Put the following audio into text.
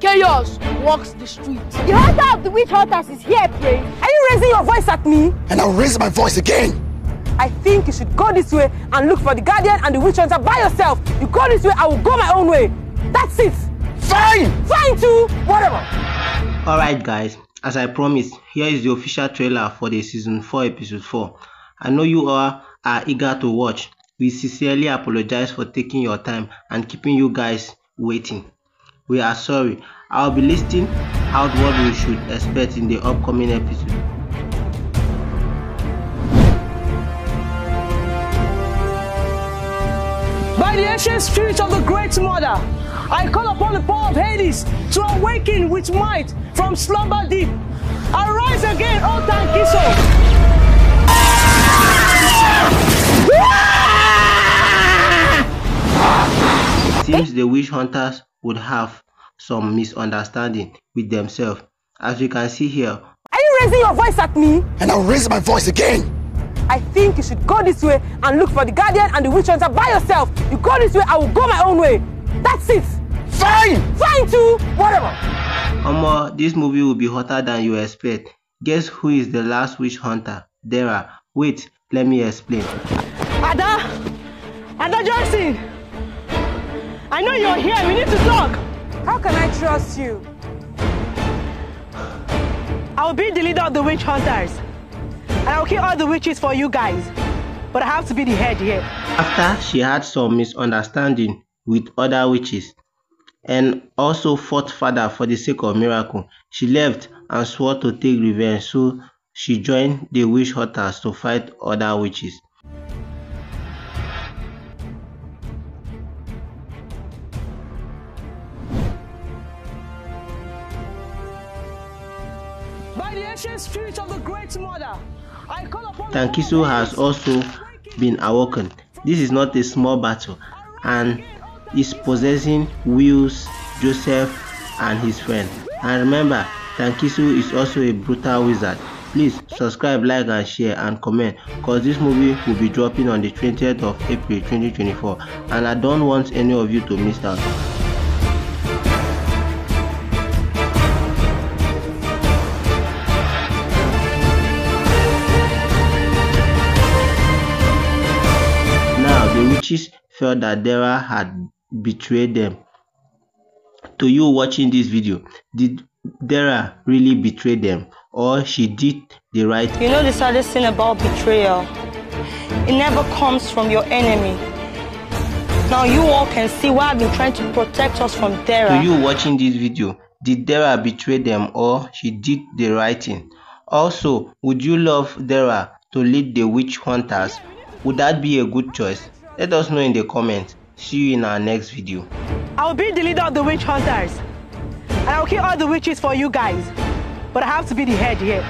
Chaos walks the street. The hunter of the witch hunters is here, Prince. Are you raising your voice at me? And I'll raise my voice again. I think you should go this way and look for the guardian and the witch hunter by yourself. You go this way, I will go my own way. That's it. Fine! Fine too. Whatever. Alright guys, as I promised, here is the official trailer for the season 4 episode 4. I know you all are eager to watch. We sincerely apologize for taking your time and keeping you guys waiting. We are sorry. I'll be listing out what we should expect in the upcoming episode. By the ancient spirit of the Great Mother, I call upon the power of Hades to awaken with might from slumber deep. Arise again, O Tankiso! Seems the witch hunters would have some misunderstanding with themselves. As you can see here, Are you raising your voice at me? And I'll raise my voice again. I think you should go this way and look for the guardian and the witch hunter by yourself. You go this way, I will go my own way. That's it. Fine! Fine too. Whatever. Omo, this movie will be hotter than you expect. Guess who is the last witch hunter? Dara. Wait, let me explain. Ada! Ada Johnson! I know you're here. We need to talk. How can I trust you? I'll be the leader of the witch hunters. And I'll kill all the witches for you guys. But I have to be the head here. After she had some misunderstanding with other witches and also fought father for the sake of miracle, she left and swore to take revenge so she joined the witch hunters to fight other witches. By the ancient spirit of the Great Mother, I call upon Tankiso has also been awoken. This is not a small battle and is possessing Wills, Joseph and his friend. And remember, Tankiso is also a brutal wizard. Please subscribe, like and share and comment cause this movie will be dropping on the 20th of April 2024 and I don't want any of you to miss out. Witches felt that Dara had betrayed them. To you watching this video, did Dara really betray them or she did the right You know the saddest thing about betrayal? It never comes from your enemy. Now you all can see why I've been trying to protect us from To Dara. you watching this video, did Dara betray them or she did the right thing? Also, would you love Dara to lead the witch hunters? Would that be a good choice? Let us know in the comments. See you in our next video. I'll be the leader of the witch hunters. And I'll kill all the witches for you guys. But I have to be the head here.